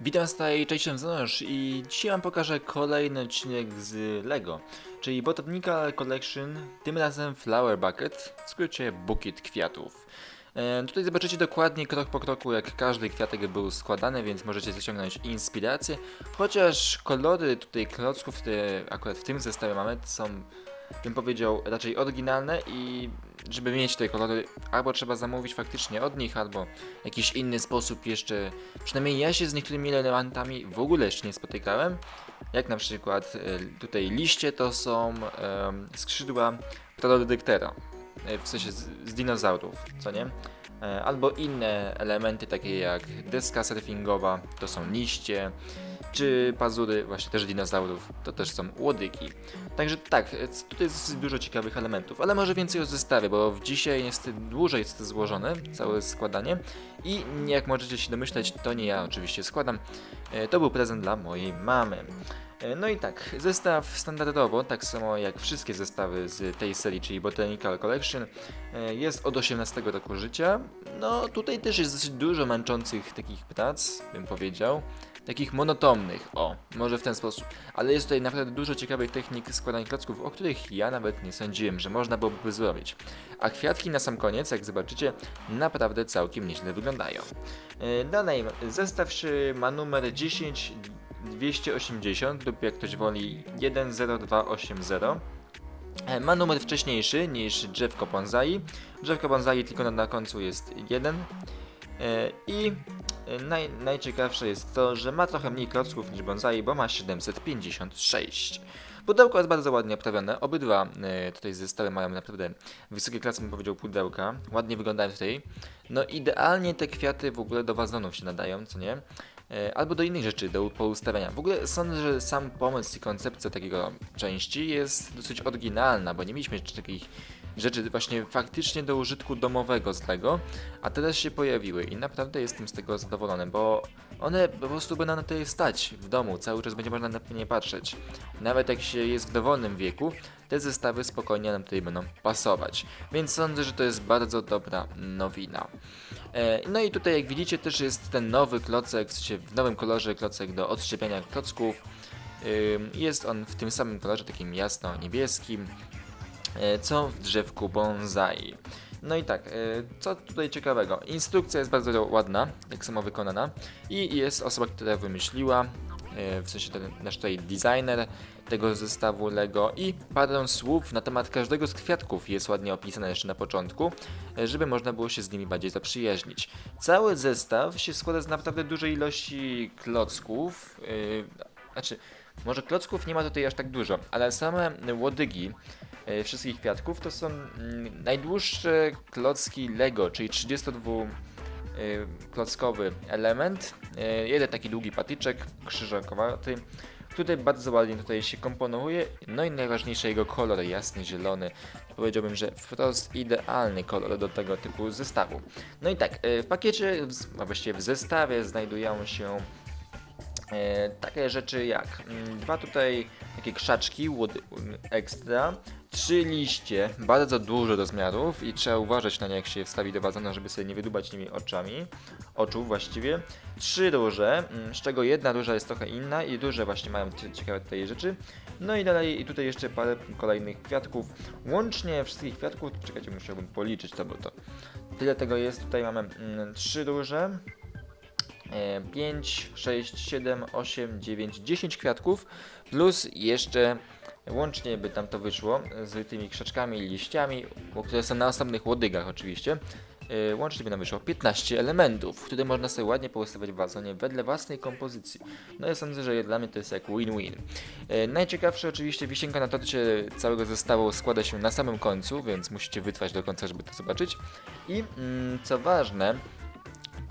Witam z tej części Znosz i dzisiaj wam pokażę kolejny odcinek z LEGO, czyli Botanical Collection, tym razem Flower Bucket, w skrócie bukiet kwiatów. E, tutaj zobaczycie dokładnie krok po kroku jak każdy kwiatek był składany, więc możecie zaciągnąć inspirację, chociaż kolory tutaj klocków, które akurat w tym zestawie mamy, są bym powiedział raczej oryginalne i żeby mieć te kolory, albo trzeba zamówić faktycznie od nich, albo jakiś inny sposób jeszcze. Przynajmniej ja się z niektórymi elementami w ogóle jeszcze nie spotykałem. Jak na przykład e, tutaj liście to są um, skrzydła Pterodyktera, e, w sensie z, z dinozaurów, co nie? E, albo inne elementy takie jak deska surfingowa, to są liście, czy pazury właśnie też dinozaurów, to też są łodygi. Także tak, tutaj jest dużo ciekawych elementów, ale może więcej o zestawie, bo dzisiaj jest dłużej jest złożone całe składanie i jak możecie się domyśleć, to nie ja oczywiście składam, e, to był prezent dla mojej mamy. E, no i tak, zestaw standardowo, tak samo jak wszystkie zestawy z tej serii, czyli Botanical Collection, e, jest od 18 roku życia. No tutaj też jest dosyć dużo męczących takich prac, bym powiedział takich monotonnych, o, może w ten sposób. Ale jest tutaj naprawdę dużo ciekawych technik składania klocków, o których ja nawet nie sądziłem, że można byłoby zrobić. A kwiatki na sam koniec, jak zobaczycie, naprawdę całkiem nieźle wyglądają. E, dalej, zestaw ma numer 10 280 lub jak ktoś woli 10280. E, ma numer wcześniejszy niż drzewko bonsai. Drzewko bonsai tylko na końcu jest 1. E, I naj, najciekawsze jest to, że ma trochę mniej klocków niż bonsai, bo ma 756. Pudełko jest bardzo ładnie oprawione. Obydwa y, tutaj zestawy mają naprawdę wysokie klasy, bym powiedział, pudełka. Ładnie wyglądają tutaj. No idealnie te kwiaty w ogóle do wazonów się nadają, co nie? E, albo do innych rzeczy, do poustawiania. W ogóle sądzę, że sam pomysł i koncepcja takiego części jest dosyć oryginalna, bo nie mieliśmy jeszcze takich rzeczy właśnie faktycznie do użytku domowego z Lego, a teraz się pojawiły i naprawdę jestem z tego zadowolony, bo one po prostu będą na tej stać w domu, cały czas będzie można na nie patrzeć. Nawet jak się jest w dowolnym wieku, te zestawy spokojnie nam tutaj będą pasować. Więc sądzę, że to jest bardzo dobra nowina. E, no i tutaj jak widzicie też jest ten nowy klocek, w nowym kolorze klocek do odszczepiania klocków. Jest on w tym samym kolorze, takim jasno-niebieskim, co w drzewku bonsai. No i tak, e, co tutaj ciekawego? Instrukcja jest bardzo ładna, tak samo wykonana i jest osoba, która wymyśliła, w sensie ten nasz tutaj designer tego zestawu Lego i parę słów na temat każdego z kwiatków jest ładnie opisane jeszcze na początku, żeby można było się z nimi bardziej zaprzyjaźnić. Cały zestaw się składa z naprawdę dużej ilości klocków, yy, znaczy może klocków nie ma tutaj aż tak dużo, ale same łodygi wszystkich kwiatków to są yy, najdłuższe klocki Lego, czyli 32 yy, klockowy element, yy, jeden taki długi patyczek krzyżakowaty, Tutaj bardzo ładnie tutaj się komponuje, no i najważniejsze jego kolor, jasny, zielony. Powiedziałbym, że wprost idealny kolor do tego typu zestawu. No i tak, e, w pakiecie, a właściwie w zestawie znajdują się e, takie rzeczy jak mm, dwa tutaj takie krzaczki wood extra, trzy liście, bardzo dużo rozmiarów i trzeba uważać na nie jak się wstawi do wazona, żeby sobie nie wydubać nimi oczami, oczu właściwie. Trzy róże, mm, z czego jedna róża jest trochę inna i duże właśnie mają ciekawe tutaj rzeczy. No i dalej i tutaj jeszcze parę kolejnych kwiatków. Łącznie wszystkich kwiatków, czekajcie, musiałbym policzyć to, bo to tyle tego jest. Tutaj mamy mm, trzy róże, 5, 6, 7, 8, 9, 10 kwiatków, plus jeszcze łącznie by tam to wyszło z tymi krzaczkami i liściami, które są na osobnych łodygach oczywiście. E, łącznie by nam wyszło 15 elementów, które można sobie ładnie poustawiać w wazonie wedle własnej kompozycji. No ja sądzę, że dla mnie to jest jak win-win. E, najciekawsze oczywiście wisienka na torcie całego zestawu składa się na samym końcu, więc musicie wytrwać do końca, żeby to zobaczyć. I mm, co ważne,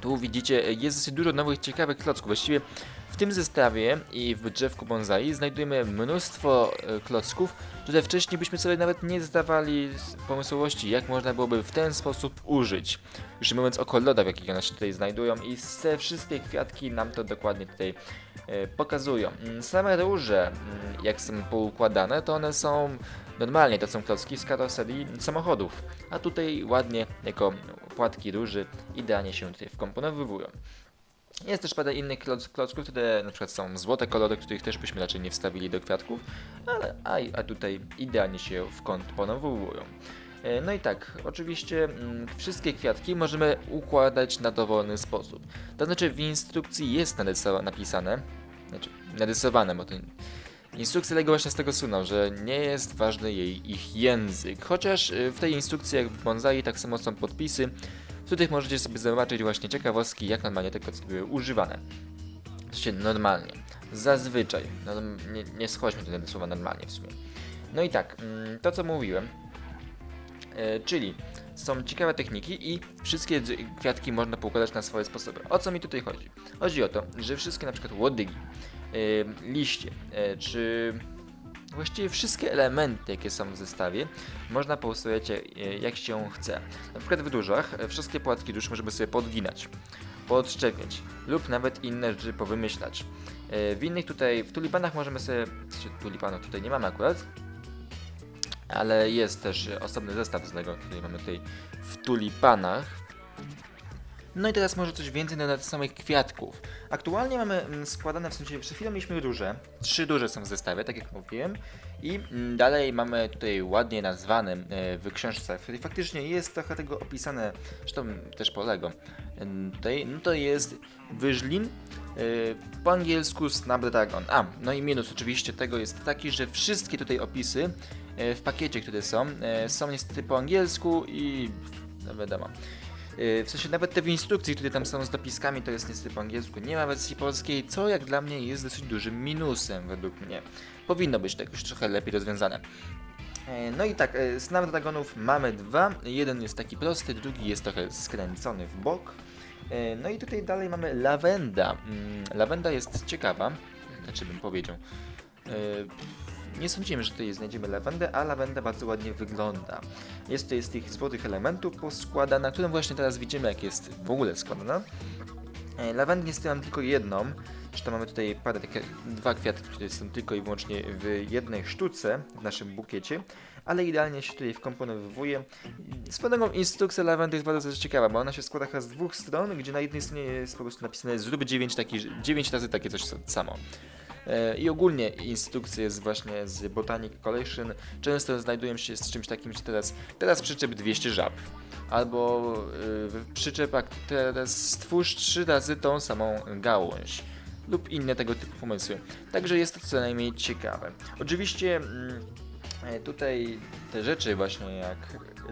tu widzicie, jest dosyć dużo nowych, ciekawych klocków. Właściwie w tym zestawie i w drzewku bonsai znajdujemy mnóstwo e, klocków, które wcześniej byśmy sobie nawet nie zdawali pomysłowości, jak można byłoby w ten sposób użyć. Już mówiąc o kolorach, jakie one się tutaj znajdują i te wszystkie kwiatki nam to dokładnie tutaj e, pokazują. Mm, same róże, mm, jak są poukładane, to one są normalnie, to są klocki z karoserii samochodów, a tutaj ładnie jako płatki róży idealnie się tutaj wkomponowywują. Jest też parę innych kloc, klocków, które na przykład są złote kolory, których też byśmy raczej nie wstawili do kwiatków, ale a, a tutaj idealnie się w kąt ponowują. E, no i tak, oczywiście mm, wszystkie kwiatki możemy układać na dowolny sposób. To znaczy w instrukcji jest napisane, znaczy narysowane, bo ten Instrukcja Lego właśnie z tego sunął, że nie jest ważny jej ich język. Chociaż y, w tej instrukcji jak w Bonsai tak samo są podpisy, w których możecie sobie zobaczyć właśnie ciekawostki, jak normalnie te kocy były używane. Znaczy normalnie. Zazwyczaj. No, nie, nie schodźmy do tego słowa normalnie w sumie. No i tak, mm, to co mówiłem, e, czyli są ciekawe techniki i wszystkie kwiatki można poukładać na swoje sposoby. O co mi tutaj chodzi? Chodzi o to, że wszystkie na przykład łodygi, liście, e, czy właściwie wszystkie elementy, jakie są w zestawie, można poustawiać e, jak się chce. Na przykład w dużach wszystkie płatki dusz możemy sobie podginać, podszczepiać lub nawet inne rzeczy powymyślać. W innych tutaj, w tulipanach możemy sobie, czy tutaj nie mamy akurat, ale jest też osobny zestaw z Lego, który mamy tutaj w tulipanach. No i teraz może coś więcej na temat samych kwiatków. Aktualnie mamy mm, składane, w sensie przed chwilą mieliśmy duże, trzy duże są w zestawie, tak jak mówiłem. I mm, dalej mamy tutaj ładnie nazwane e, w książce, w której faktycznie jest trochę tego opisane, zresztą też po Lego. Tutaj, no to jest wyżlin, e, po angielsku Snapdragon. A, no i minus oczywiście tego jest taki, że wszystkie tutaj opisy w pakiecie, które są, są niestety po angielsku i no wiadomo. Y, w sensie nawet te w instrukcji, które tam są z dopiskami, to jest niestety po angielsku. Nie ma wersji polskiej, co jak dla mnie jest dosyć dużym minusem według mnie. Powinno być to jakoś trochę lepiej rozwiązane. E, no i tak, e, Snapdragonów mamy dwa. Jeden jest taki prosty, drugi jest trochę skręcony w bok. E, no i tutaj dalej mamy lawenda. Mm, lawenda jest ciekawa, znaczy bym powiedział. Nie sądziłem, że tutaj znajdziemy lawendę, a lawenda bardzo ładnie wygląda. Jest tutaj z tych złotych elementów poskładana, którą właśnie teraz widzimy, jak jest w ogóle składana. E, lawendy niestety mam tylko jedną, zresztą mamy tutaj parę takie, dwa kwiaty, które są tylko i wyłącznie w jednej sztuce w naszym bukiecie, ale idealnie się tutaj wkomponowuje. Swoją instrukcja lawendy jest bardzo ciekawa, bo ona się składa z dwóch stron, gdzie na jednej stronie jest po prostu napisane zrób 9, taki, 9 razy takie coś samo. E, I ogólnie instrukcje jest właśnie z Botanic Collection często znajdują się z czymś takim, że teraz, teraz przyczep 200 żab. Albo yy, przyczepak teraz stwórz 3 razy tą samą gałąź lub inne tego typu pomysły. Także jest to co najmniej ciekawe. Oczywiście mm, e, tutaj te rzeczy właśnie jak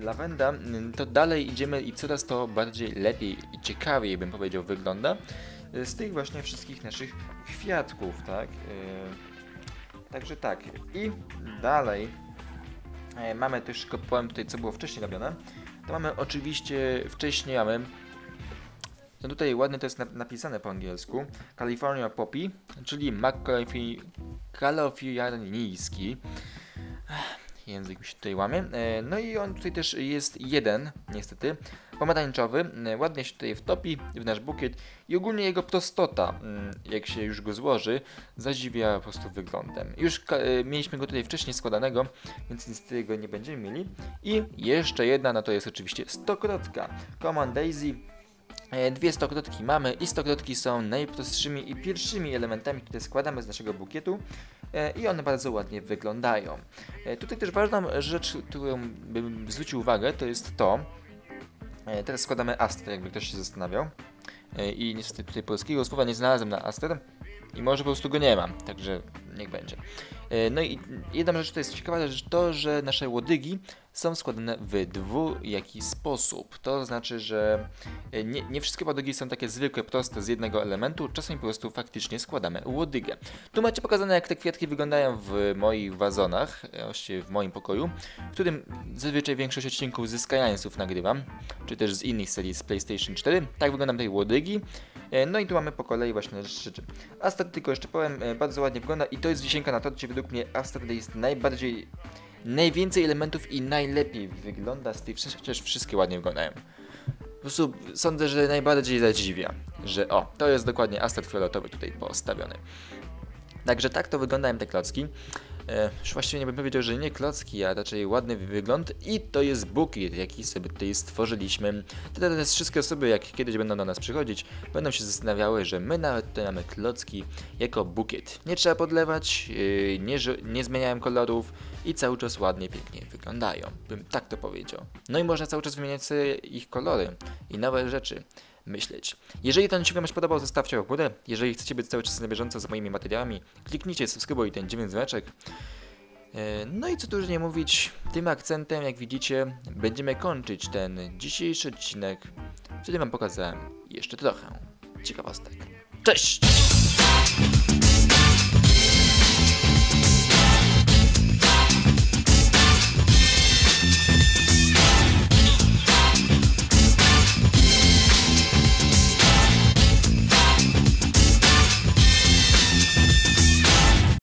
lawenda, mm, to dalej idziemy i coraz to bardziej lepiej i ciekawiej bym powiedział wygląda z tych właśnie wszystkich naszych kwiatków, tak? E, także tak. I dalej e, mamy też, powiem tutaj co było wcześniej robione, to mamy oczywiście, wcześniej mamy no tutaj ładnie to jest napisane po angielsku. California Poppy, czyli mak kalifornijski język mi się tutaj łamie. E, no i on tutaj też jest jeden, niestety, pomarańczowy, e, ładnie się tutaj wtopi w nasz bukiet i ogólnie jego prostota, mm, jak się już go złoży, zadziwia po prostu wyglądem. Już e, mieliśmy go tutaj wcześniej składanego, więc niestety go nie będziemy mieli. I jeszcze jedna, no to jest oczywiście stokrotka. Command Daisy Dwie stokrotki mamy i stokrotki są najprostszymi i pierwszymi elementami, które składamy z naszego bukietu. E, i one bardzo ładnie wyglądają. E, tutaj też ważna rzecz, którą bym zwrócił uwagę, to jest to, e, teraz składamy Aster, jakby ktoś się zastanawiał. I niestety tutaj polskiego słowa nie znalazłem na Aster i może po prostu go nie mam, także niech będzie. No i jedna rzecz, która jest ciekawa, to to, że nasze łodygi są składane w dwujaki sposób. To znaczy, że e, nie, nie wszystkie łodygi są takie zwykłe, proste z jednego elementu, czasem po prostu faktycznie składamy łodygę. Tu macie pokazane jak te kwiatki wyglądają w moich wazonach, e, właściwie w moim pokoju, w którym zazwyczaj większość odcinków z Skyansów nagrywam, czy też z innych serii z PlayStation 4. Tak wyglądają tej łodygi. E, no i tu mamy po kolei właśnie rzeczy. Astrid tylko jeszcze powiem, bardzo ładnie wygląda i to jest wisienka na torcie, według mnie Astrid jest najbardziej najwięcej elementów i najlepiej wygląda z tych wszystkich, chociaż wszystkie ładnie wyglądają. Po prostu sądzę, że najbardziej zadziwia, że o, to jest dokładnie astet fioletowy tutaj postawiony. Także tak to wyglądają te klocki. E, właściwie nie bym powiedział, że nie klocki, a raczej ładny wygląd i to jest bukit, jaki sobie tutaj stworzyliśmy. Teraz wszystkie osoby, jak kiedyś będą do nas przychodzić, będą się zastanawiały, że my nawet tutaj mamy klocki jako bukiet. Nie trzeba podlewać, yy, nie, nie zmieniałem kolorów i cały czas ładnie, pięknie wyglądają. Bym tak to powiedział. No i można cały czas wymieniać sobie ich kolory i nowe rzeczy myśleć. Jeżeli ten odcinek Wam się podobał, zostawcie w górę. Jeżeli chcecie być cały czas na bieżąco z moimi materiałami, kliknijcie subskrybuj ten dziewięć dzwoneczek. E, No i co tu już nie mówić, tym akcentem, jak widzicie, będziemy kończyć ten dzisiejszy odcinek, w Wam pokazałem jeszcze trochę ciekawostek. Cześć!